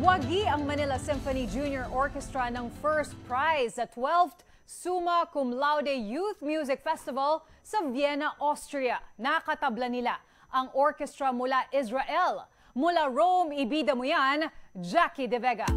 Wagi ang Manila Symphony Junior Orchestra ng first prize sa 12th Summa Cum Laude Youth Music Festival sa Vienna, Austria. Nakatabla nila ang orchestra mula Israel. Mula Rome, ibida mo yan, Jackie De Vega.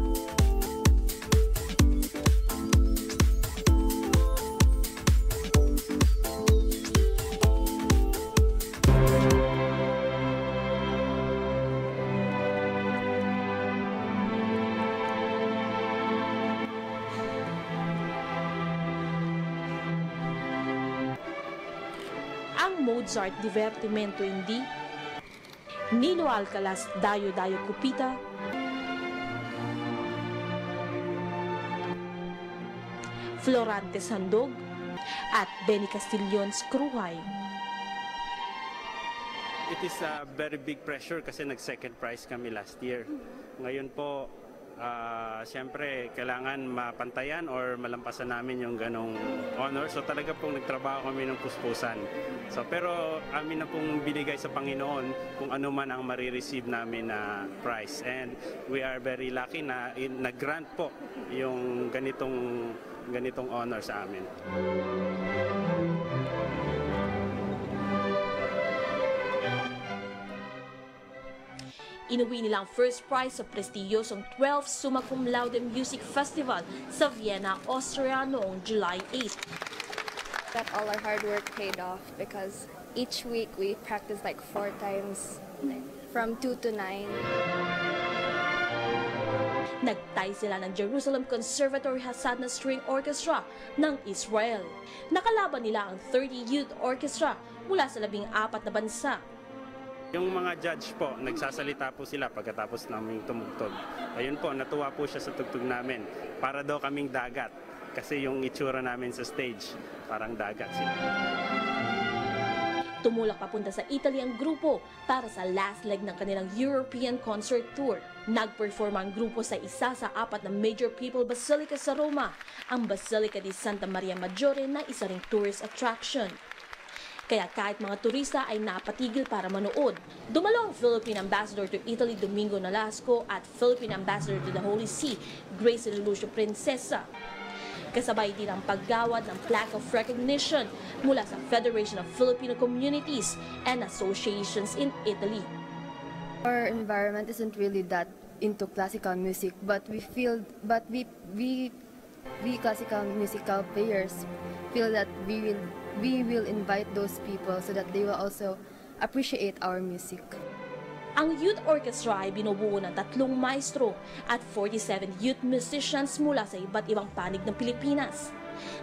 Mozart Divertimento hindi, Nino Alcalas Dayo Dayo Kupita, Florante Sandog, at Benny Castillon's Kruhay. It is a very big pressure kasi nag-second prize kami last year. Ngayon po, ah, siyempre, kailangan mapantayan or malampasan namin yung ganong honor. So talaga pong nagtrabaho kami ng puspusan. So, pero amin na pong binigay sa Panginoon kung ano man ang marireceive namin na prize. And we are very lucky na nag-grant po yung ganitong ganitong honor sa amin. Inuwi nila ang first prize sa prestiyosong 12 Summa Cum Laude Music Festival sa Vienna, Austria noong July 8. that all our hard work paid off because each week we practice like four times from 2 to 9. Nagtay sila ng Jerusalem Conservatory Hasadna String Orchestra ng Israel. Nakalaban nila ang 30 Youth Orchestra mula sa labing apat na bansa. Yung mga judge po, nagsasalita po sila pagkatapos naming tumugtog. Ayun po, natuwa po siya sa tugtog namin. Para daw kaming dagat. Kasi yung itsura namin sa stage, parang dagat sila. Tumulak papunta sa Italy ang grupo para sa last leg ng kanilang European Concert Tour. Nag-perform ang grupo sa isa sa apat na major people basilica sa Roma, ang Basilica di Santa Maria Maggiore na isa ring tourist attraction. Kaya kahit mga turista ay napatigil para manood. Dumalo ang Philippine Ambassador to Italy Domingo Nolasco at Philippine Ambassador to the Holy See, Grace Lucio Princesa. Kasabay din ang paggawad ng plaque of recognition mula sa Federation of Filipino Communities and Associations in Italy. Our environment isn't really that into classical music, but we feel, but we, we, we classical musical players feel that we will, we will invite those people so that they will also appreciate our music. Ang youth orchestra ay binubuo ng tatlong maestro at 47 youth musicians mula sa iba't ibang panig ng Pilipinas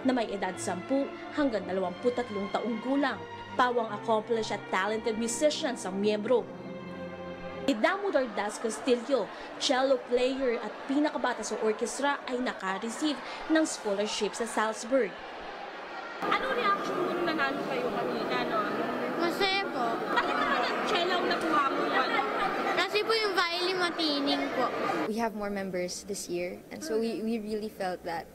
na may edad 10 hanggang 23 taong gulang. Pawang accomplished at talented musicians ang miyembro. Si Damodar Das Castillo, cello player at pinakabata sa orchestra ay naka-receive ng scholarship sa Salzburg. Ano reaction mo nung nanalo kayo kanina, no? Masaya po. Bakit naman ang cello ang nakuha mo? Kasi po yung violin matining po. We have more members this year, and so we, we really felt that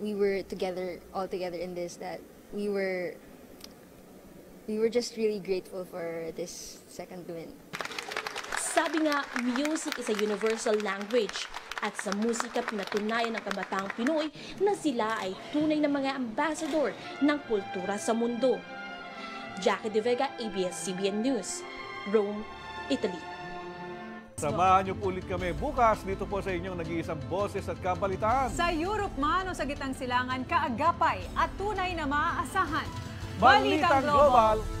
we were together, all together in this, that we were, we were just really grateful for this second win. Sabi nga, music is a universal language at sa musika pinatunayan ng kabataang Pinoy na sila ay tunay na mga ambassador ng kultura sa mundo. Jackie De Vega, ABS-CBN News, Rome, Italy. Samahan niyo po ulit kami bukas dito po sa inyong nag-iisang boses at kabalitaan. Sa Europe man o sa gitang silangan, kaagapay at tunay na maaasahan. Balitang Global